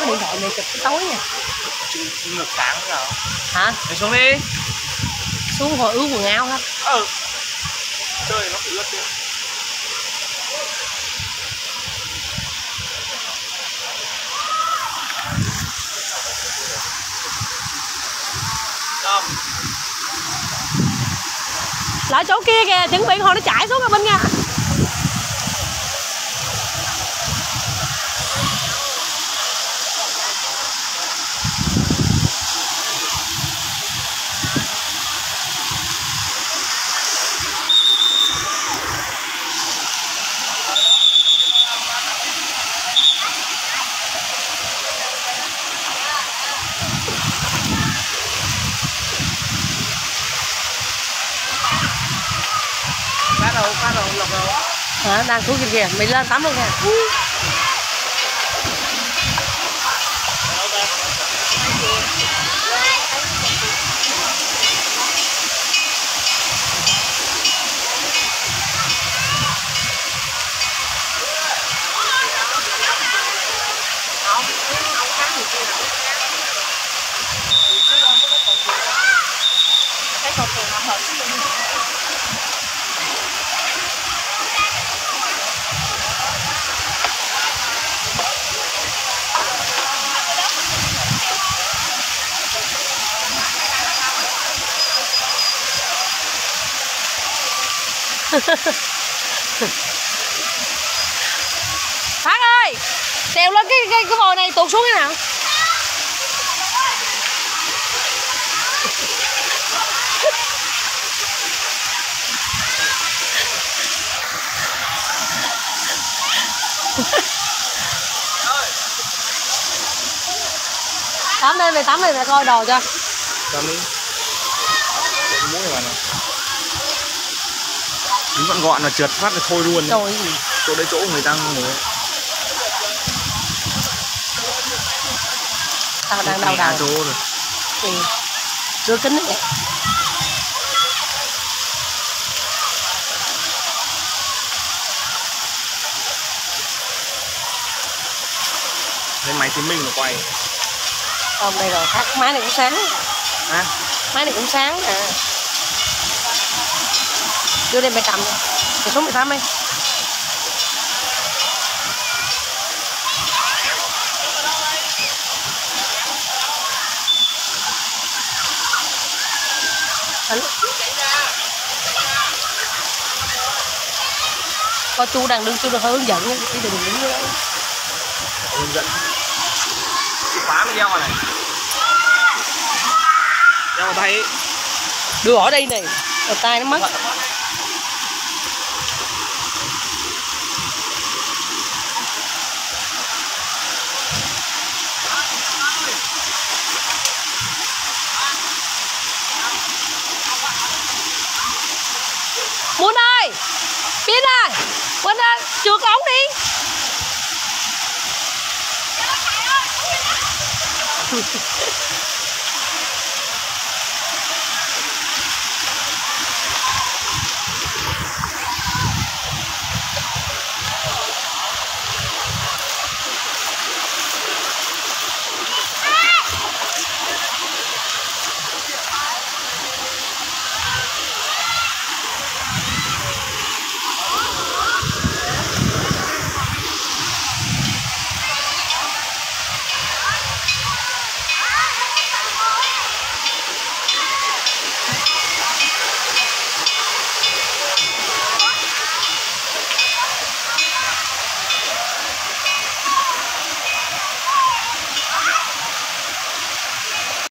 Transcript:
có điện thoại này chụp cái tối nha. Ngược sáng nào hả? Mày xuống đi. Xuống hồi ướt quần áo hết ừ. Chơi nó ướt đi lại chỗ kia kìa chuẩn bị hồi nó chạy xuống cái bên nha Cá đâu, cá lọc rồi. Hả? Đang thú kìa kìa. Mình lên tắm luôn nha Phát ơi! Trèo lên cái cái cái vòi này tuột xuống cái nào? Tắm đây mày tắm đây mày coi đồ cho. Tắm đi muốn rồi nè Đứng gọn gọn là trượt phát là thôi luôn. Trời gì Chỗ đấy chỗ người ta ngồi. Tao đang đau đầu. chỗ rồi. Ừ. Kính đấy Lấy máy thì mình mà quay. Không đây rồi khác máy này cũng sáng. À, Máy này cũng sáng à Đưa đây mày xuống mày tắm đi Anh Có chú đang đứng chú đang hướng dẫn á, chứ đừng đứng đó hướng dẫn. Khóa vào này. Đeo vào tay. Đưa ở đây này. Rồi tay nó mất muốn ơi biết rồi, quên ra trượt ống đi.